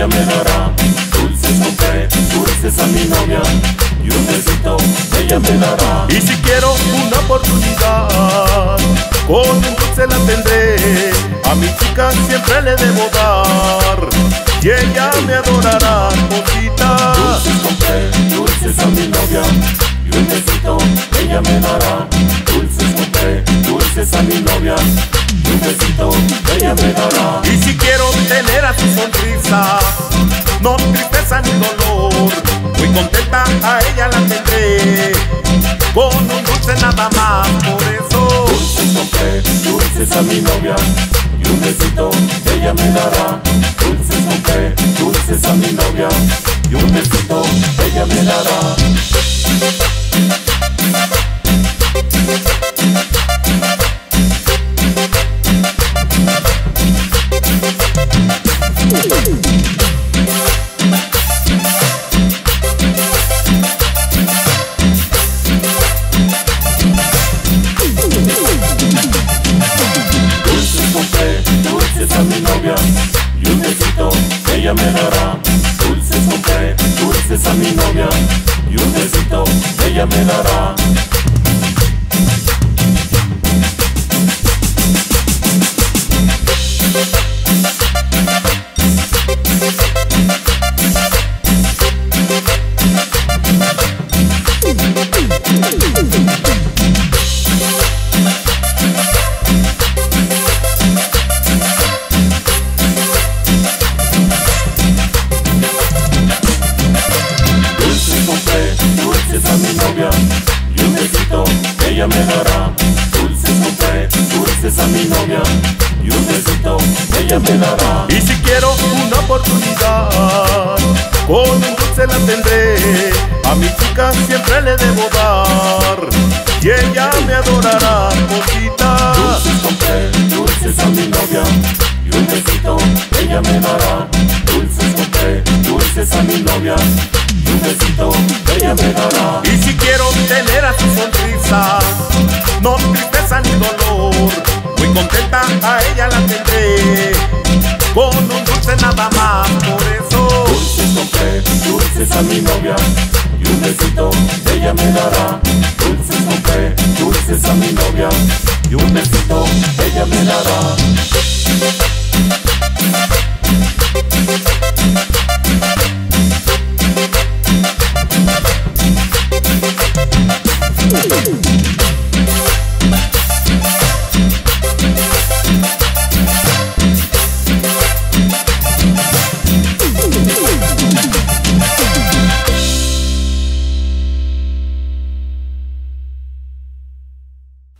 ella me dará. Dulces compré, dulces a mi novia, y un besito ella me dará. Y si quiero una oportunidad, con un dulce la tendré. A mi chica siempre le debo dar, y ella me adorará, cosita. Dulces compré, dulces a mi novia, y un besito ella me dará. Dulces compré, dulces a mi novia, y un besito ella me dará. Tener a tu sonrisa, no tristeza ni dolor, muy contenta a ella la tendré. Con un dulce nada más, por eso. Dulces compré, dulces a mi novia, y un besito ella me dará. Dulces compré, dulces a mi novia, y un besito ella me dará. Ella me dará. Dulces compré, dulces a mi novia y un besito ella me dará. Mi novia y un besito ella me dará. Y si quiero una oportunidad, con un dulce la tendré. A mi chica siempre le debo dar, y ella me adorará, cosita. Dulces compré, dulces a mi novia y un besito ella me dará. Dulces compré, dulces a mi novia y un besito ella me dará. Y si quiero tener a tu sonrisa, no tristeza ni dolor, contenta a ella la tendré. Con un dulce nada más, por eso. Dulces compré, dulces a mi novia y un besito ella me dará. Dulces compré, dulces a mi novia y un besito ella me dará.